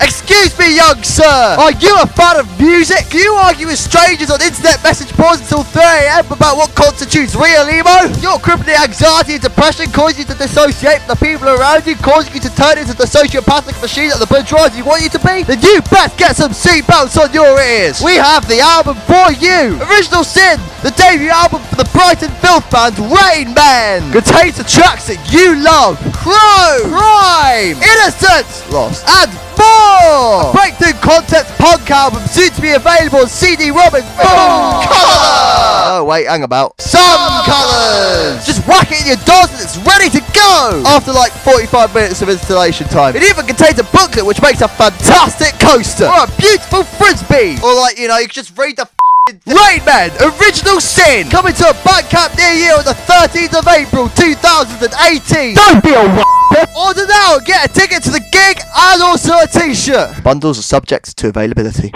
Excuse me, young sir. Are you a fan of music? Do you argue with strangers on internet message boards until 3 a.m. about what constitutes real emo? Your crippling anxiety and depression cause you to dissociate from the people around you, causing you to turn into the sociopathic machine that the bourgeoisie want you to be? Then you best get some seatbelts on your ears. We have the album for you. Original Sin, the debut album for the Brighton filth band RainMen, contains the tracks that you love. Crow, Crime, Innocence, Lost, and A breakthrough concept punk album soon to be available on CD-ROM and boom, colour! Oh wait, hang about. Some colours! Just whack it in your doors and it's ready to go! After like 45 minutes of installation time. It even contains a booklet which makes a fantastic coaster! Or a beautiful frisbee! Or like, you know, you can just read the RainMen, Original Sin, coming to a Bandcamp near you on the 13th of April 2018. Don't be a Order now and get a ticket to the Bundles are subject to availability.